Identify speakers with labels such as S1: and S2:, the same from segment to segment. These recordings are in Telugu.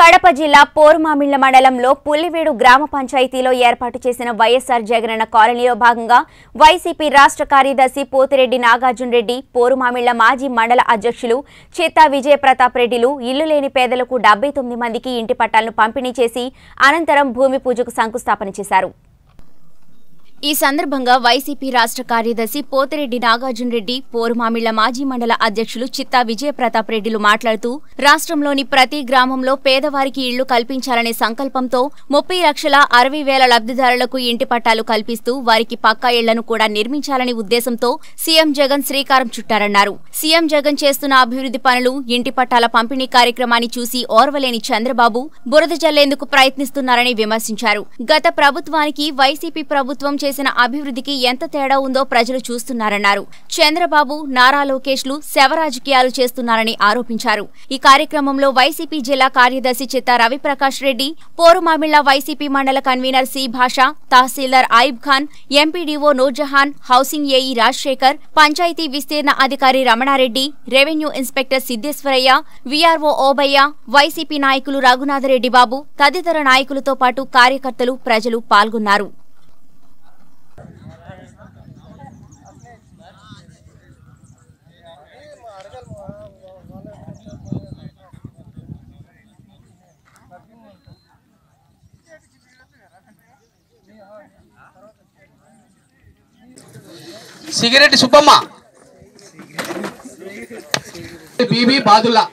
S1: కడప జిల్లా పోరుమామిళ్ళ మండలంలో పుల్లివేడు గ్రామ పంచాయతీలో ఏర్పాటు చేసిన వైఎస్ఆర్ జగనన్న కాలనీలో భాగంగా వైసీపీ రాష్ట్ర కార్యదర్శి పోతిరెడ్డి నాగార్జున రెడ్డి పోరుమామిళ్ళ మాజీ మండల అధ్యక్షులు చిత్తా విజయప్రతాప్ రెడ్డిలు ఇల్లు లేని పేదలకు డెబ్బై తొమ్మిది మందికి ఇంటి పట్టాలను పంపిణీ చేసి అనంతరం భూమి పూజకు శంకుస్థాపన చేశారు. ఈ సందర్భంగా వైసీపీ రాష్ట్ర కార్యదర్శి పోతిరెడ్డి నాగార్జున రెడ్డి పోరుమామిళ్ళ మాజీ మండల అధ్యక్షులు చిత్తా విజయప్రతాప్ రెడ్డిలు మాట్లాడుతూ రాష్ట్రంలోని ప్రతి గ్రామంలో పేదవారికి ఇళ్ళు కల్పించాలనే సంకల్పంతో ముప్పై లక్షల అరవై వేల లబ్ధిదారులకు ఇంటి పట్టాలు కల్పిస్తూ వారికి పక్కా ఇళ్ళను కూడా నిర్మించాలనే ఉద్దేశంతో సీఎం జగన్ శ్రీకారం చుట్టారన్నారు. సీఎం జగన్ చేస్తున్న అభివృద్ధి పనులు ఇంటి పట్టాల పంపిణీ కార్యక్రమాన్ని చూసి ఓర్వలేని చంద్రబాబు బురద జల్లేందుకు ప్రయత్నిస్తున్నారని విమర్శించారు. గత ప్రభుత్వానికి వైసీపీ ప్రభుత్వం చేసిన అభివృద్ధికి ఎంత తేడా ఉందో ప్రజలు చూస్తున్నారన్నారు. చంద్రబాబు నారా లోకేష్లు శవ రాజకీయాలు చేస్తున్నారని ఆరోపించారు. ఈ కార్యక్రమంలో వైసీపీ జిల్లా కార్యదర్శి చిత్త రవిప్రకాష్ రెడ్డి పోరుమామిళ్ళ వైసీపీ మండల కన్వీనర్ సి భాష తహసీల్దార్ Ayub Khan MPDO Noorjahan housing AE Rajasekhar panchayat విస్తీర్ణ అధికారి Ramanareddy revenue inspector Siddeswarayya VRO Obayya YCP నాయకులు రఘునాథరెడ్డి బాబు తదితర నాయకులతో పాటు కార్యకర్తలు ప్రజలు పాల్గొన్నారు.
S2: సిగరెట్ సుబ్బమ్మ. బీబీ బాదుల్లా.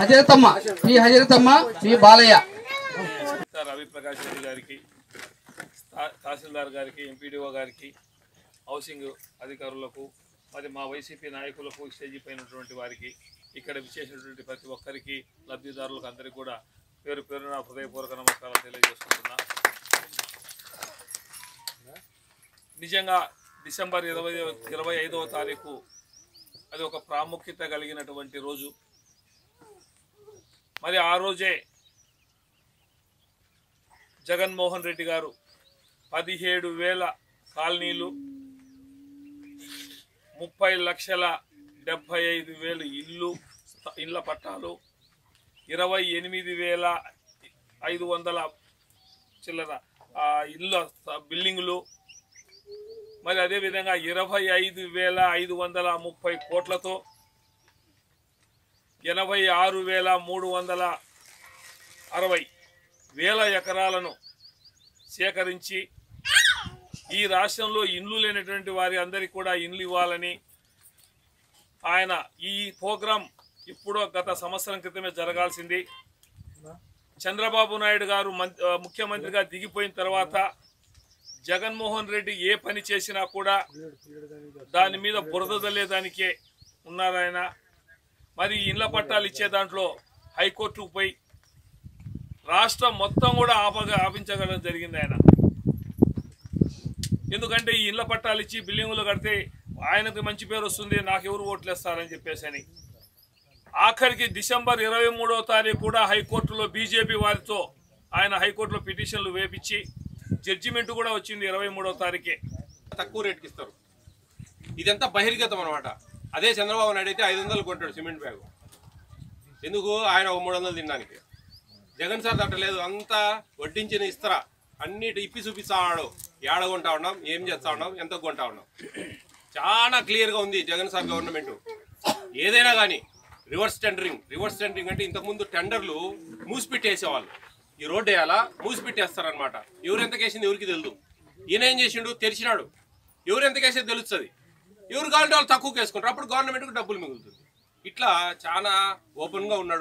S2: హజరతమ్మ మీ హజరతమ్మ మీ బాలయ్య.
S3: సార్ రవి ప్రకాష్ రెడ్డి గారికి తహసీల్దార్ గారికి ఎంపీడీఓ గారికి హౌసింగ్ అధికారులకు మరి మా వైసీపీ నాయకులకు స్టేజీ పైనటువంటి వారికి ఇక్కడ విచ్చేసినటువంటి ప్రతి ఒక్కరికి లబ్ధిదారులకు అందరికీ కూడా పేరు పేరున హృదయపూర్వక నమస్కారాలు తెలియజేసుకుంటున్నా. నిజంగా డిసెంబర్ ఇరవై ఇరవై ఐదవ తారీఖు అది ఒక ప్రాముఖ్యత కలిగినటువంటి రోజు. మరి ఆ రోజే జగన్మోహన్ రెడ్డి గారు పదిహేడు వేల కాలనీలు ముప్పై లక్షల డెబ్భై ఐదు వేలు ఇల్లు ఇళ్ళ పట్టాలు ఇరవై ఎనిమిది వేల ఐదు వందల చిల్లర ఇళ్ళ బిల్డింగ్లు బిల్డింగులు. మరి అదేవిధంగా ఇరవై ఐదు వేల ఐదు వందల ముప్పై కోట్లతో ఎనభై ఆరు వేల మూడు వందల అరవై వేల ఎకరాలను సేకరించి ఈ రాష్ట్రంలో ఇండ్లు లేనటువంటి వారి అందరికీ కూడా ఇండ్లు ఇవ్వాలని ఆయన ఈ ప్రోగ్రాం ఇప్పుడో గత సంవత్సరం క్రితమే జరగాల్సింది. చంద్రబాబు నాయుడు గారు మం- ముఖ్యమంత్రిగా దిగిపోయిన తర్వాత జగన్మోహన్ రెడ్డి ఏ పని చేసినా కూడా దాని మీద బురద దల్లేదానికే ఉన్నారు ఆయన. మరి ఇండ్ల పట్టాలు ఇచ్చే దాంట్లో హైకోర్టుకు పోయి రాష్ట్రం మొత్తం కూడా ఆపగా ఆపించగలడం జరిగింది ఆయన. ఎందుకంటే ఈ ఇళ్ళ పట్టాలు ఇచ్చి బిల్డింగులు కడితే ఆయనకు మంచి పేరు వస్తుంది నాకెవరు ఓట్లు వేస్తారని చెప్పేసి అని. ఆఖరికి డిసెంబర్ ఇరవై మూడవ తారీఖు కూడా హైకోర్టులో బీజేపీ వారితో ఆయన హైకోర్టులో పిటిషన్లు వేపించి జడ్జిమెంట్ కూడా వచ్చింది ఇరవై మూడవ తారీఖే.
S4: తక్కువ రేటుకి ఇస్తారు. ఇదంతా బహిర్గతం అనమాట అదే చంద్రబాబు నాయుడు అయితే ఐదు వందలు కొంటాడు సిమెంట్ బ్యాగ్. ఎందుకు? ఆయన ఒక మూడు వందలు తినడానికి. జగన్ సార్ తట్టలేదు అంతా వడ్డించిన ఇస్తారా? అన్నిటి ఇప్పి చూపిస్తా ఉన్నాడు. ఏడ కొంటా ఉన్నాం ఏం చేస్తా ఉన్నాం ఎంత కొంటా ఉన్నాం. చాలా క్లియర్గా ఉంది జగన్ సార్ గవర్నమెంట్ ఏదైనా కానీ రివర్స్ టెండరింగ్ రివర్స్ టెండరింగ్ అంటే ఇంతకుముందు టెండర్లు మూసిపెట్టేసేవాళ్ళు. ఈ రోడ్డు వేయాలా? మూసిపెట్టేస్తారనమాట ఎవరు ఎంత కేసింది ఎవరికి తెలియదు ఈయన ఏం చేసిండు? తెరిచినాడు. ఎవరు ఎంత కేసేది తెలుస్తుంది. ఎవరు కావాలంటే వాళ్ళు తక్కువ వేసుకుంటారు. అప్పుడు గవర్నమెంట్కి డబ్బులు మిగులుతుంది. ఇట్లా చాలా ఓపెన్గా ఉన్నాడు.